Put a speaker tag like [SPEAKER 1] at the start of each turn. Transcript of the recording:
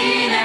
[SPEAKER 1] Martinez.